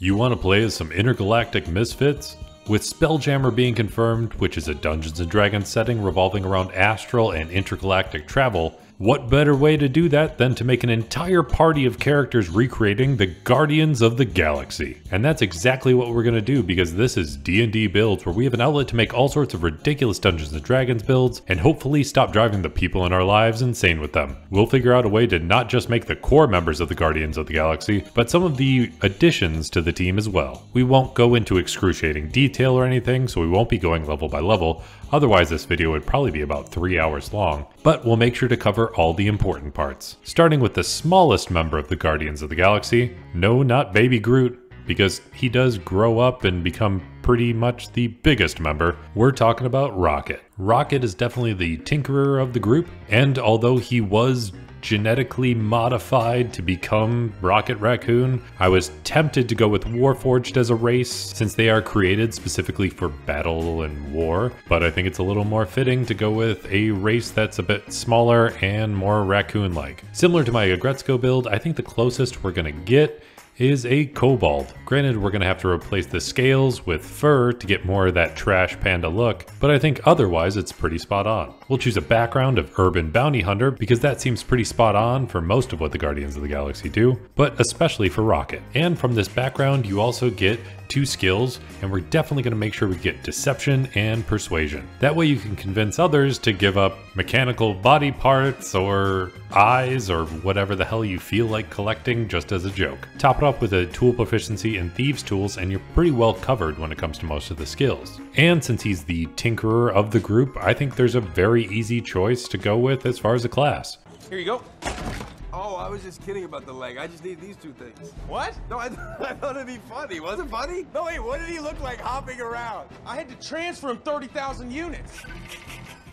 You want to play as some intergalactic misfits? With Spelljammer being confirmed, which is a Dungeons & Dragons setting revolving around astral and intergalactic travel, what better way to do that than to make an entire party of characters recreating the Guardians of the Galaxy? And that's exactly what we're going to do because this is D&D builds where we have an outlet to make all sorts of ridiculous Dungeons & Dragons builds and hopefully stop driving the people in our lives insane with them. We'll figure out a way to not just make the core members of the Guardians of the Galaxy, but some of the additions to the team as well. We won't go into excruciating detail or anything, so we won't be going level by level, Otherwise, this video would probably be about 3 hours long, but we'll make sure to cover all the important parts. Starting with the smallest member of the Guardians of the Galaxy, no not Baby Groot, because he does grow up and become pretty much the biggest member. We're talking about Rocket. Rocket is definitely the tinkerer of the group, and although he was genetically modified to become Rocket Raccoon. I was tempted to go with Warforged as a race since they are created specifically for battle and war, but I think it's a little more fitting to go with a race that's a bit smaller and more raccoon-like. Similar to my Aggretsuko build, I think the closest we're gonna get is a kobold. Granted, we're gonna have to replace the scales with fur to get more of that trash panda look, but I think otherwise it's pretty spot on. We'll choose a background of urban bounty hunter because that seems pretty spot on for most of what the Guardians of the Galaxy do, but especially for Rocket. And from this background, you also get two skills, and we're definitely going to make sure we get deception and persuasion. That way you can convince others to give up mechanical body parts or eyes or whatever the hell you feel like collecting just as a joke. Top it up with a tool proficiency in Thieves Tools and you're pretty well covered when it comes to most of the skills. And since he's the tinkerer of the group, I think there's a very easy choice to go with as far as a class. Here you go. Oh, I was just kidding about the leg. I just need these two things. What? No, I, I thought it'd be funny. Was it funny? No, wait, what did he look like hopping around? I had to transfer him 30,000 units.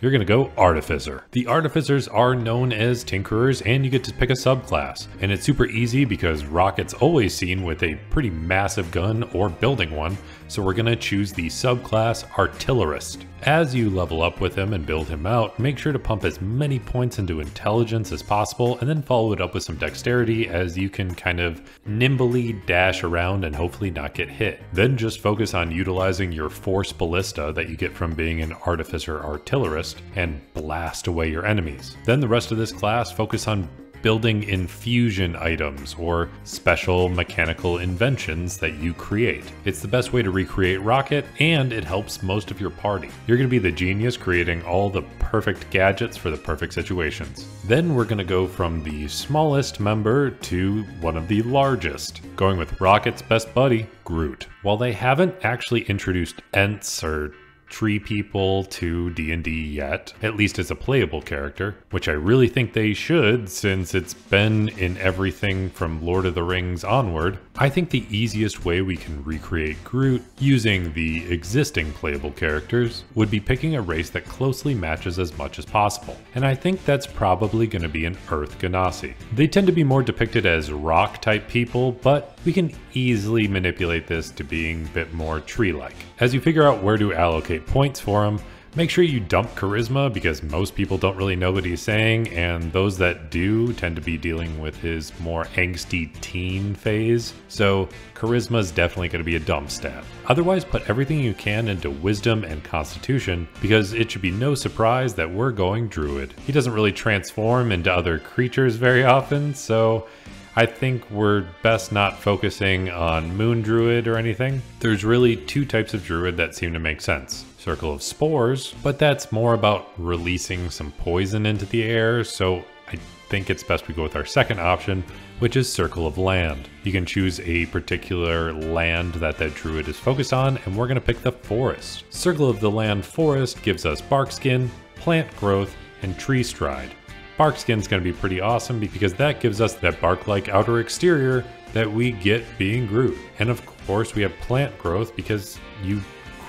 You're gonna go Artificer. The Artificers are known as Tinkerers and you get to pick a subclass. And it's super easy because Rocket's always seen with a pretty massive gun or building one, so we're gonna choose the subclass Artillerist. As you level up with him and build him out, make sure to pump as many points into intelligence as possible and then follow it up with some dexterity as you can kind of nimbly dash around and hopefully not get hit. Then just focus on utilizing your force ballista that you get from being an artificer artillerist and blast away your enemies. Then the rest of this class focus on building infusion items or special mechanical inventions that you create. It's the best way to recreate Rocket and it helps most of your party. You're going to be the genius creating all the perfect gadgets for the perfect situations. Then we're going to go from the smallest member to one of the largest, going with Rocket's best buddy, Groot. While they haven't actually introduced Ents or tree people to D&D yet, at least as a playable character, which I really think they should since it's been in everything from Lord of the Rings onward. I think the easiest way we can recreate Groot using the existing playable characters would be picking a race that closely matches as much as possible. And I think that's probably going to be an Earth Genasi. They tend to be more depicted as rock type people, but we can easily manipulate this to being a bit more tree-like. As you figure out where to allocate points for him, Make sure you dump charisma because most people don't really know what he's saying, and those that do tend to be dealing with his more angsty teen phase. So charisma is definitely going to be a dump stat. Otherwise, put everything you can into wisdom and constitution because it should be no surprise that we're going druid. He doesn't really transform into other creatures very often, so I think we're best not focusing on Moon Druid or anything. There's really two types of Druid that seem to make sense. Circle of Spores, but that's more about releasing some poison into the air, so I think it's best we go with our second option, which is Circle of Land. You can choose a particular land that that druid is focused on, and we're going to pick the forest. Circle of the Land Forest gives us bark skin, plant growth, and tree stride. Bark skin's going to be pretty awesome because that gives us that bark-like outer exterior that we get being Groot. And of course we have plant growth because you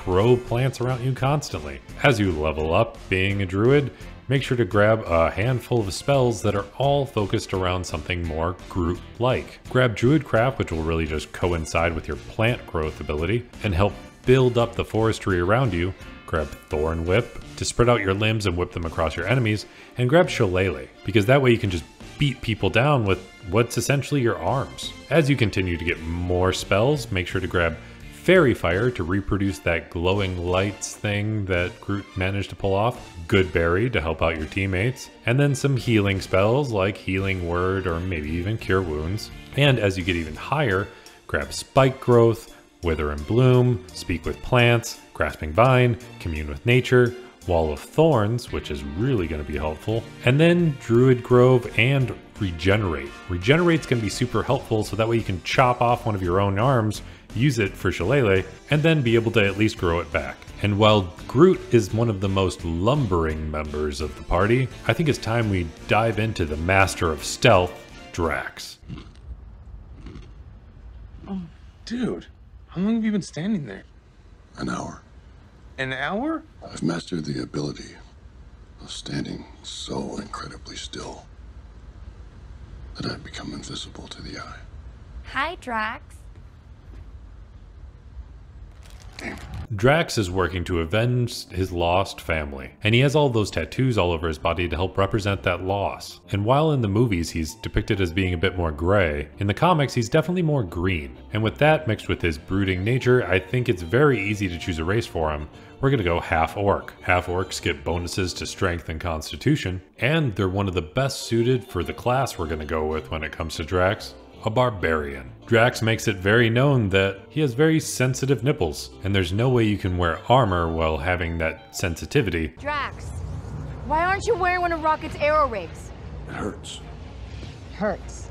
grow plants around you constantly. As you level up being a druid, make sure to grab a handful of spells that are all focused around something more Groot-like. Grab Druidcraft, which will really just coincide with your plant growth ability and help build up the forestry around you, grab Thorn Whip to spread out your limbs and whip them across your enemies, and grab Shillelagh, because that way you can just beat people down with what's essentially your arms. As you continue to get more spells, make sure to grab Faerie Fire to reproduce that glowing lights thing that Groot managed to pull off, Goodberry to help out your teammates, and then some healing spells like Healing Word or maybe even Cure Wounds. And as you get even higher, grab Spike Growth, Wither and Bloom, Speak with Plants, Grasping Vine, Commune with Nature, Wall of Thorns, which is really going to be helpful, and then Druid Grove and Regenerate. Regenerate's going to be super helpful so that way you can chop off one of your own arms, use it for Shillelagh, and then be able to at least grow it back. And while Groot is one of the most lumbering members of the party, I think it's time we dive into the Master of Stealth, Drax. Oh, dude, how long have you been standing there? An hour. An hour? I've mastered the ability of standing so incredibly still that I've become invisible to the eye. Hi, Drax. Drax is working to avenge his lost family, and he has all those tattoos all over his body to help represent that loss. And while in the movies he's depicted as being a bit more gray, in the comics he's definitely more green. And with that mixed with his brooding nature, I think it's very easy to choose a race for him. We're gonna go half orc. Half orcs get bonuses to strength and constitution, and they're one of the best suited for the class we're gonna go with when it comes to Drax a barbarian. Drax makes it very known that he has very sensitive nipples, and there's no way you can wear armor while having that sensitivity. Drax, why aren't you wearing one of Rocket's arrow rigs? It hurts. Hurts.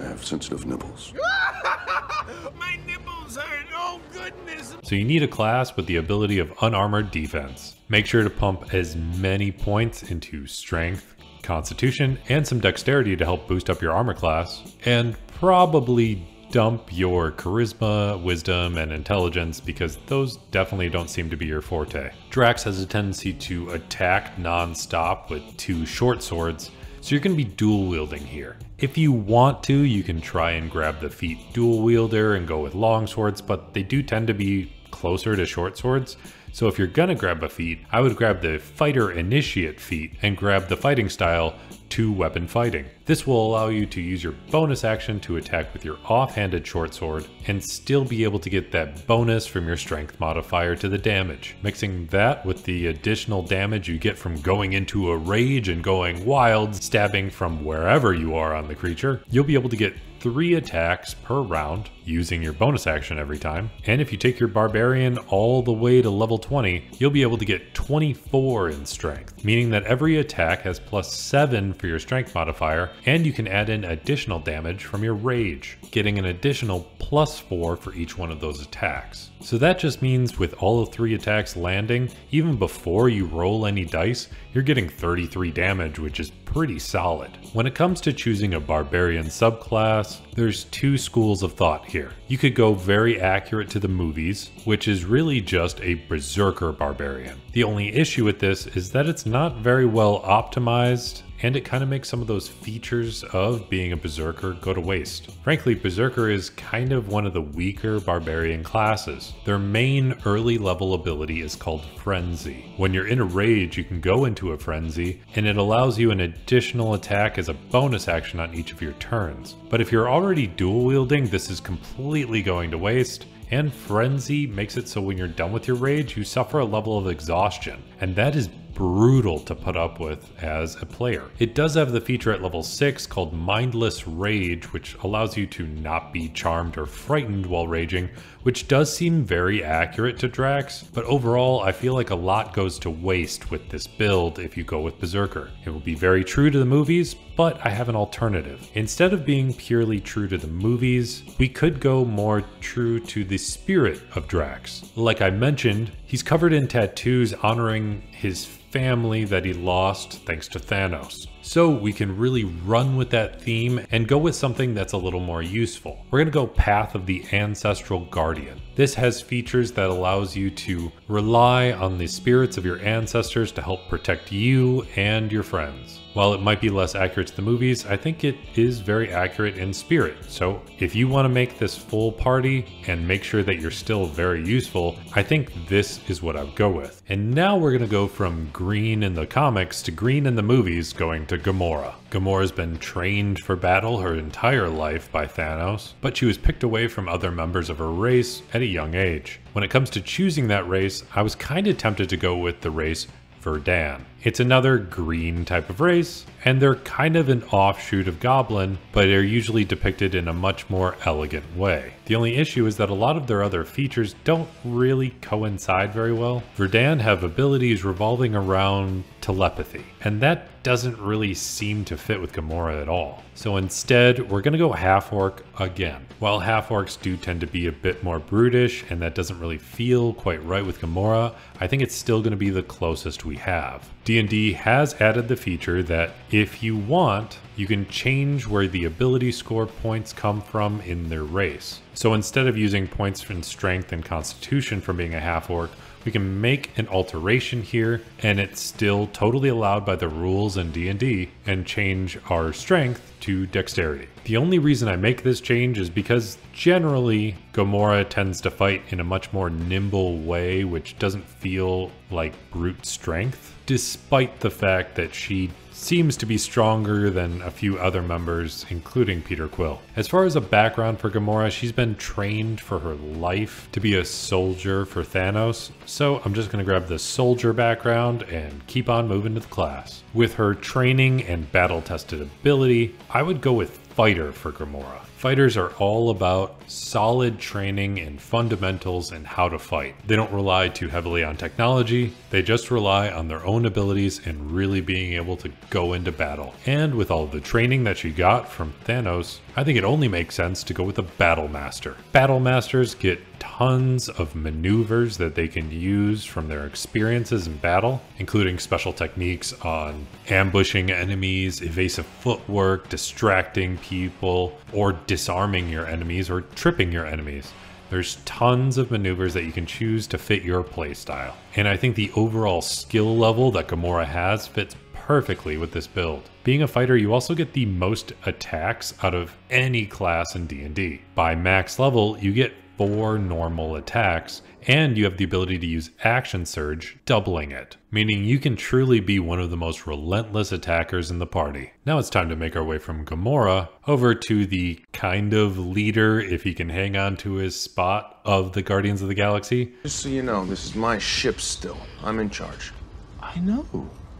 I have sensitive nipples. My nipples hurt. Oh, goodness. So you need a class with the ability of unarmored defense. Make sure to pump as many points into strength, constitution, and some dexterity to help boost up your armor class, and probably dump your charisma, wisdom, and intelligence because those definitely don't seem to be your forte. Drax has a tendency to attack non-stop with two short swords, so you're going to be dual wielding here. If you want to, you can try and grab the feat dual wielder and go with long swords, but they do tend to be closer to short swords, so if you're gonna grab a feat, I would grab the Fighter Initiate feat and grab the fighting style two weapon fighting. This will allow you to use your bonus action to attack with your offhanded short sword and still be able to get that bonus from your strength modifier to the damage. Mixing that with the additional damage you get from going into a rage and going wild, stabbing from wherever you are on the creature, you'll be able to get three attacks per round using your bonus action every time. And if you take your barbarian all the way to level 20, you'll be able to get 24 in strength, meaning that every attack has plus 7 for your strength modifier, and you can add in additional damage from your rage, getting an additional plus 4 for each one of those attacks. So that just means with all of three attacks landing, even before you roll any dice, you're getting 33 damage, which is pretty solid. When it comes to choosing a barbarian subclass, there's two schools of thought here. You could go very accurate to the movies, which is really just a berserker barbarian. The only issue with this is that it's not very well optimized and it kind of makes some of those features of being a Berserker go to waste. Frankly, Berserker is kind of one of the weaker barbarian classes. Their main early level ability is called Frenzy. When you're in a rage, you can go into a Frenzy, and it allows you an additional attack as a bonus action on each of your turns. But if you're already dual wielding, this is completely going to waste, and Frenzy makes it so when you're done with your rage, you suffer a level of exhaustion, and that is brutal to put up with as a player. It does have the feature at level 6 called Mindless Rage, which allows you to not be charmed or frightened while raging, which does seem very accurate to Drax, but overall I feel like a lot goes to waste with this build if you go with Berserker. It will be very true to the movies, but I have an alternative. Instead of being purely true to the movies, we could go more true to the spirit of Drax. Like I mentioned, he's covered in tattoos honoring his family that he lost thanks to Thanos. So we can really run with that theme and go with something that's a little more useful. We're to go Path of the Ancestral Guardian. This has features that allows you to rely on the spirits of your ancestors to help protect you and your friends. While it might be less accurate to the movies, I think it is very accurate in spirit. So if you want to make this full party and make sure that you're still very useful, I think this is what I would go with. And now we're going to go from green in the comics to green in the movies going to Gamora. Gamora's been trained for battle her entire life by Thanos, but she was picked away from other members of her race at a young age. When it comes to choosing that race, I was kind of tempted to go with the race Verdan. It's another green type of race, and they're kind of an offshoot of Goblin, but they're usually depicted in a much more elegant way. The only issue is that a lot of their other features don't really coincide very well. Verdan have abilities revolving around telepathy, and that doesn't really seem to fit with Gamora at all. So instead, we're going to go half-orc again. While half-orcs do tend to be a bit more brutish, and that doesn't really feel quite right with Gamora, I think it's still going to be the closest we have. D&D has added the feature that if you want, you can change where the ability score points come from in their race. So instead of using points in strength and constitution from being a half-orc, we can make an alteration here and it's still totally allowed by the rules in D&D and change our strength to dexterity. The only reason I make this change is because generally Gamora tends to fight in a much more nimble way which doesn't feel like brute strength despite the fact that she seems to be stronger than a few other members, including Peter Quill. As far as a background for Gamora, she's been trained for her life to be a soldier for Thanos, so I'm just to grab the soldier background and keep on moving to the class. With her training and battle-tested ability, I would go with fighter for Gamora. Fighters are all about solid training and fundamentals and how to fight. They don't rely too heavily on technology, they just rely on their own abilities and really being able to go into battle. And with all the training that she got from Thanos, I think it only makes sense to go with a Battle Master. Battle Masters get tons of maneuvers that they can use from their experiences in battle, including special techniques on ambushing enemies, evasive footwork, distracting people, or disarming your enemies or tripping your enemies. There's tons of maneuvers that you can choose to fit your playstyle. And I think the overall skill level that Gamora has fits perfectly with this build. Being a fighter, you also get the most attacks out of any class in D&D. By max level, you get four normal attacks, and you have the ability to use Action Surge, doubling it, meaning you can truly be one of the most relentless attackers in the party. Now it's time to make our way from Gamora over to the kind of leader, if he can hang on to his spot, of the Guardians of the Galaxy. Just so you know, this is my ship still. I'm in charge. I know.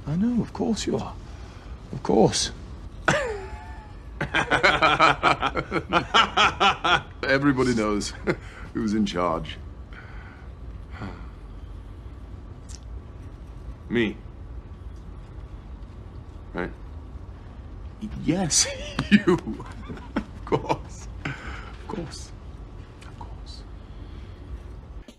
I know. Of course you are. Of course. Everybody knows who's in charge. Me. Right? Yes, you. Of course. Of course. Of course.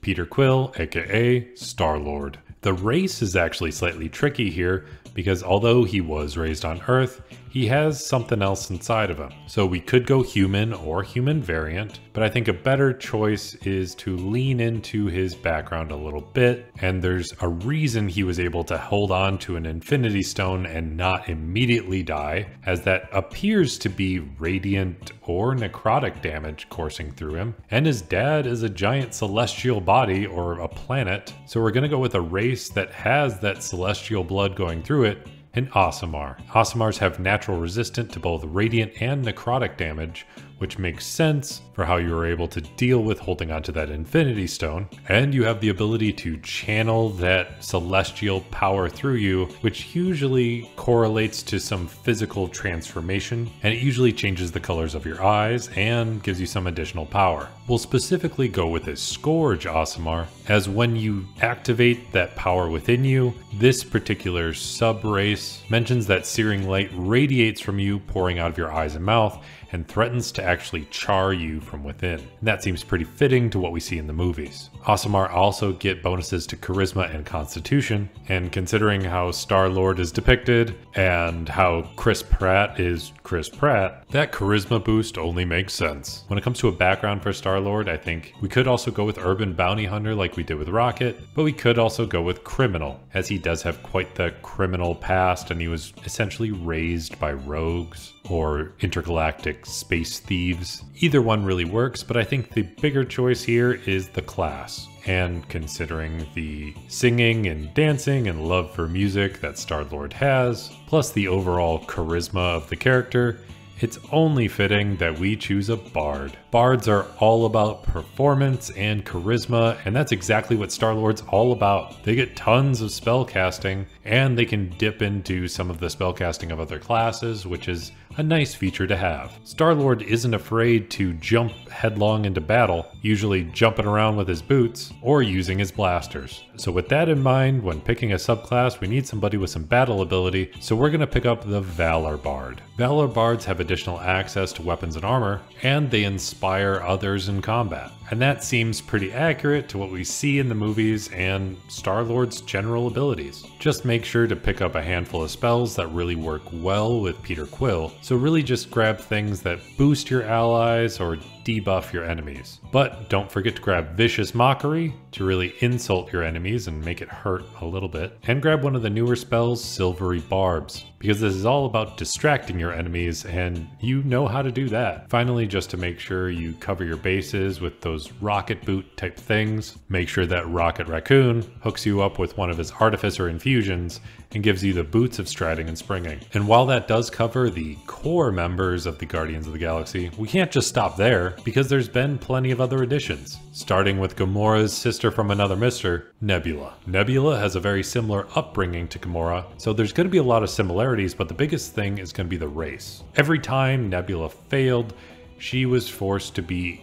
Peter Quill, aka Star Lord. The race is actually slightly tricky here because although he was raised on Earth, he has something else inside of him. So we could go human or human variant, but I think a better choice is to lean into his background a little bit. And there's a reason he was able to hold on to an Infinity Stone and not immediately die, as that appears to be radiant or necrotic damage coursing through him. And his dad is a giant celestial body or a planet, so we're gonna go with a race that has that celestial blood going through it and Aasimar. Aasimars have natural resistant to both radiant and necrotic damage, which makes sense for how you are able to deal with holding onto that Infinity Stone. And you have the ability to channel that celestial power through you, which usually correlates to some physical transformation, and it usually changes the colors of your eyes and gives you some additional power. We'll specifically go with a Scourge Aasimar, as when you activate that power within you, this particular sub-race mentions that searing light radiates from you, pouring out of your eyes and mouth, and threatens to actually char you from within. And that seems pretty fitting to what we see in the movies. Aasimar also get bonuses to charisma and constitution, and considering how Star-Lord is depicted and how Chris Pratt is Chris Pratt, that charisma boost only makes sense. When it comes to a background for Star-Lord, I think we could also go with urban bounty hunter like we did with Rocket, but we could also go with criminal, as he does have quite the criminal past and he was essentially raised by rogues or intergalactic space thieves. Either one really works, but I think the bigger choice here is the class. And considering the singing and dancing and love for music that Star Lord has, plus the overall charisma of the character, it's only fitting that we choose a bard. Bards are all about performance and charisma, and that's exactly what Star-Lord's all about. They get tons of spell casting, and they can dip into some of the spell casting of other classes, which is a nice feature to have. Star-Lord isn't afraid to jump headlong into battle, usually jumping around with his boots or using his blasters. So with that in mind, when picking a subclass, we need somebody with some battle ability, so we're going to pick up the Valor Bard. Valor Bards have additional access to weapons and armor, and they inspire others in combat. And that seems pretty accurate to what we see in the movies and Star-Lord's general abilities. Just make sure to pick up a handful of spells that really work well with Peter Quill, so really just grab things that boost your allies or debuff your enemies. But don't forget to grab Vicious Mockery to really insult your enemies and make it hurt a little bit. And grab one of the newer spells, Silvery Barbs, because this is all about distracting your enemies and you know how to do that. Finally, just to make sure you cover your bases with those rocket boot type things, make sure that Rocket Raccoon hooks you up with one of his Artificer infusions and gives you the boots of striding and springing. And while that does cover the core members of the Guardians of the Galaxy, we can't just stop there because there's been plenty of other additions, starting with Gamora's sister from another mister, Nebula. Nebula has a very similar upbringing to Gamora, so there's going to be a lot of similarities, but the biggest thing is going to be the race. Every time Nebula failed, she was forced to be,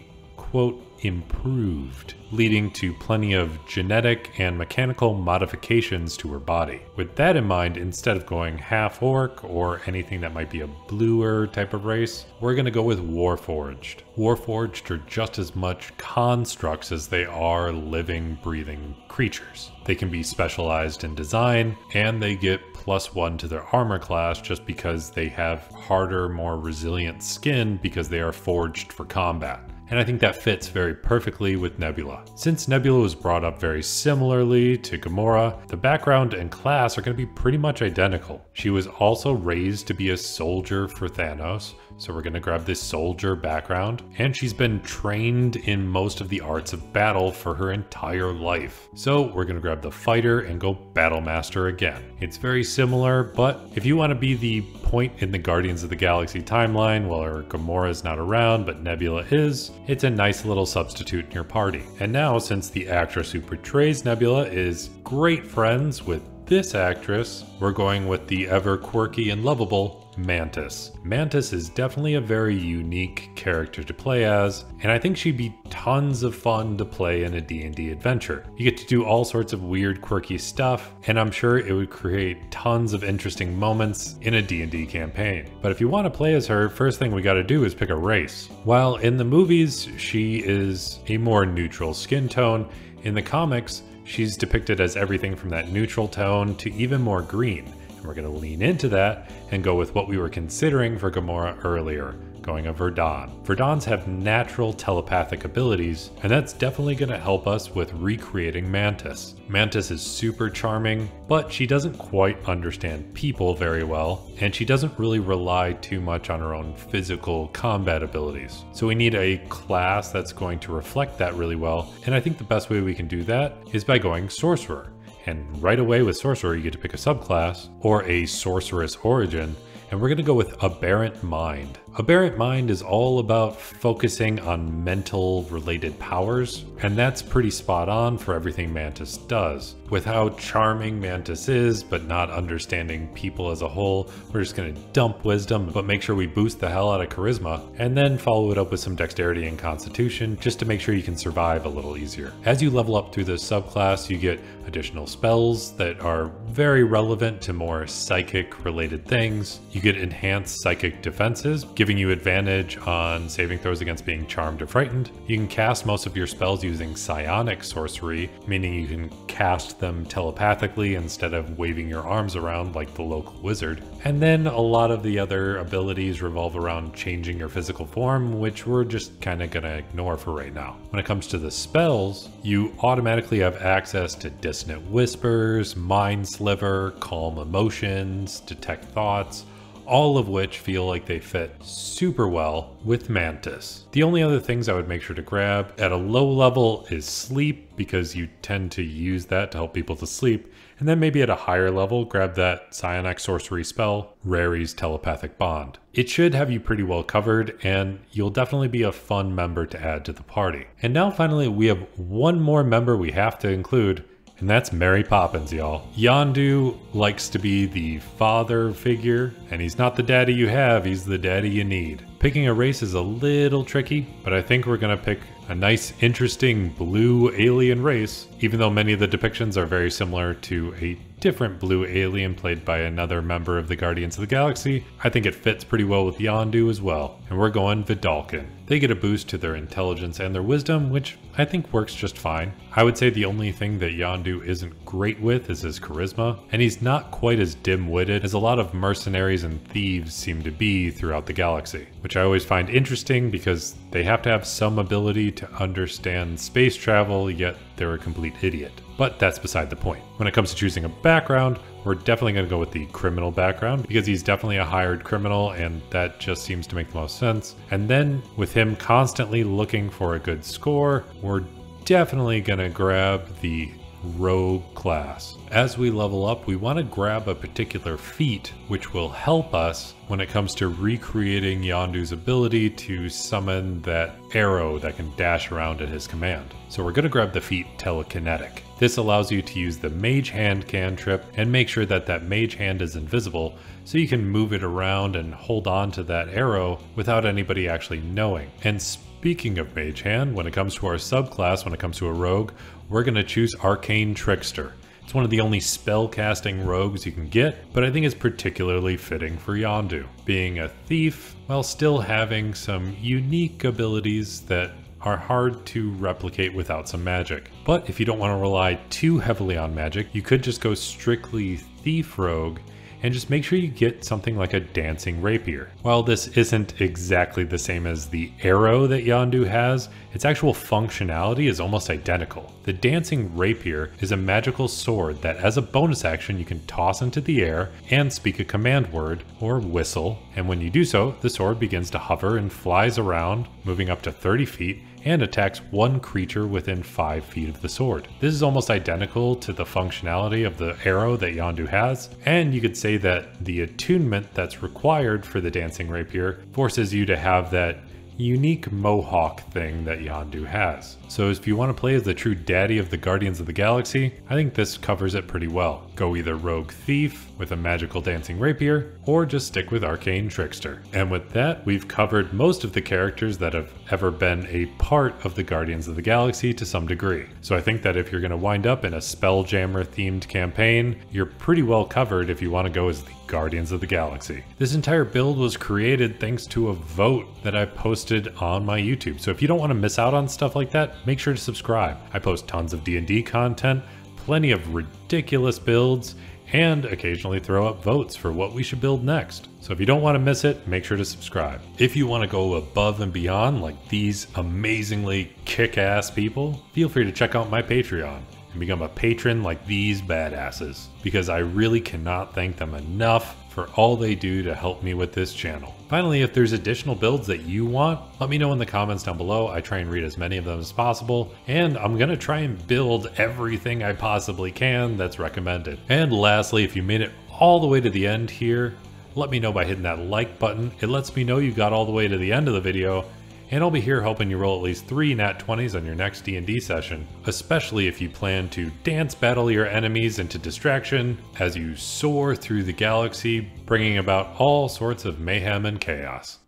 quote, improved, leading to plenty of genetic and mechanical modifications to her body. With that in mind, instead of going half orc or anything that might be a bluer type of race, we're going to go with Warforged. Warforged are just as much constructs as they are living, breathing creatures. They can be specialized in design, and they get plus one to their armor class just because they have harder, more resilient skin because they are forged for combat and I think that fits very perfectly with Nebula. Since Nebula was brought up very similarly to Gamora, the background and class are going to be pretty much identical. She was also raised to be a soldier for Thanos, so we're to grab this soldier background, and she's been trained in most of the arts of battle for her entire life. So we're to grab the fighter and go battle master again. It's very similar, but if you want to be the point in the Guardians of the Galaxy timeline where Gamora is not around but Nebula is, it's a nice little substitute in your party. And now, since the actress who portrays Nebula is great friends with this actress, we're going with the ever quirky and lovable Mantis. Mantis is definitely a very unique character to play as, and I think she'd be tons of fun to play in a D&D adventure. You get to do all sorts of weird, quirky stuff, and I'm sure it would create tons of interesting moments in a D&D campaign. But if you want to play as her, first thing we gotta do is pick a race. While in the movies, she is a more neutral skin tone, in the comics, she's depicted as everything from that neutral tone to even more green. And we're going to lean into that and go with what we were considering for Gamora earlier, going a Verdan. Verdans have natural telepathic abilities, and that's definitely going to help us with recreating Mantis. Mantis is super charming, but she doesn't quite understand people very well, and she doesn't really rely too much on her own physical combat abilities. So we need a class that's going to reflect that really well, and I think the best way we can do that is by going Sorcerer. And right away with Sorcerer, you get to pick a subclass or a Sorcerous origin and we're going to go with Aberrant Mind. Aberrant Mind is all about focusing on mental related powers, and that's pretty spot on for everything Mantis does. With how charming Mantis is, but not understanding people as a whole, we're just to dump wisdom, but make sure we boost the hell out of charisma, and then follow it up with some dexterity and constitution, just to make sure you can survive a little easier. As you level up through this subclass, you get additional spells that are very relevant to more psychic related things. You get enhanced psychic defenses, giving you advantage on saving throws against being charmed or frightened. You can cast most of your spells using psionic sorcery, meaning you can cast them telepathically instead of waving your arms around like the local wizard. And then a lot of the other abilities revolve around changing your physical form, which we're just kind of going to ignore for right now. When it comes to the spells, you automatically have access to Dissonant Whispers, Mind Sliver, Calm Emotions, Detect Thoughts, all of which feel like they fit super well with Mantis. The only other things I would make sure to grab at a low level is Sleep, because you tend to use that to help people to sleep, and then maybe at a higher level, grab that Psionic Sorcery spell, Rary's Telepathic Bond. It should have you pretty well covered, and you'll definitely be a fun member to add to the party. And now finally, we have one more member we have to include, and that's Mary Poppins, y'all. Yondu likes to be the father figure, and he's not the daddy you have, he's the daddy you need. Picking a race is a little tricky, but I think we're gonna pick a nice, interesting blue alien race, even though many of the depictions are very similar to a different blue alien played by another member of the Guardians of the Galaxy, I think it fits pretty well with Yondu as well. And we're going Vedalken. They get a boost to their intelligence and their wisdom, which I think works just fine. I would say the only thing that Yondu isn't great with is his charisma, and he's not quite as dim-witted as a lot of mercenaries and thieves seem to be throughout the galaxy, which I always find interesting because they have to have some ability to understand space travel, yet they're a complete idiot. But that's beside the point. When it comes to choosing a background, we're definitely going to go with the criminal background because he's definitely a hired criminal and that just seems to make the most sense. And then with him constantly looking for a good score, we're definitely going to grab the rogue class. As we level up, we want to grab a particular feat which will help us when it comes to recreating Yondu's ability to summon that arrow that can dash around at his command. So we're going to grab the feat Telekinetic. This allows you to use the Mage Hand cantrip and make sure that that Mage Hand is invisible so you can move it around and hold on to that arrow without anybody actually knowing. And Speaking of Mage Hand, when it comes to our subclass, when it comes to a rogue, we're going to choose Arcane Trickster. It's one of the only spell casting rogues you can get, but I think it's particularly fitting for Yondu. Being a thief, while still having some unique abilities that are hard to replicate without some magic. But if you don't want to rely too heavily on magic, you could just go strictly thief rogue and just make sure you get something like a dancing rapier. While this isn't exactly the same as the arrow that Yondu has, its actual functionality is almost identical. The dancing rapier is a magical sword that as a bonus action you can toss into the air and speak a command word or whistle, and when you do so, the sword begins to hover and flies around, moving up to 30 feet, and attacks one creature within 5 feet of the sword. This is almost identical to the functionality of the arrow that Yondu has, and you could say that the attunement that's required for the Dancing Rapier forces you to have that unique mohawk thing that Yondu has. So if you want to play as the true daddy of the Guardians of the Galaxy, I think this covers it pretty well. Go either Rogue Thief with a magical dancing rapier, or just stick with Arcane Trickster. And with that, we've covered most of the characters that have ever been a part of the Guardians of the Galaxy to some degree. So I think that if you're going to wind up in a Spelljammer themed campaign, you're pretty well covered if you want to go as the Guardians of the Galaxy. This entire build was created thanks to a vote that I posted on my YouTube. So if you don't want to miss out on stuff like that, make sure to subscribe. I post tons of D&D content, plenty of ridiculous builds, and occasionally throw up votes for what we should build next. So if you don't want to miss it, make sure to subscribe. If you want to go above and beyond like these amazingly kick-ass people, feel free to check out my Patreon and become a patron like these badasses because I really cannot thank them enough for all they do to help me with this channel. Finally, if there's additional builds that you want, let me know in the comments down below. I try and read as many of them as possible, and I'm gonna try and build everything I possibly can that's recommended. And lastly, if you made it all the way to the end here, let me know by hitting that like button. It lets me know you got all the way to the end of the video, and I'll be here helping you roll at least 3 nat 20s on your next D&D session, especially if you plan to dance battle your enemies into distraction as you soar through the galaxy, bringing about all sorts of mayhem and chaos.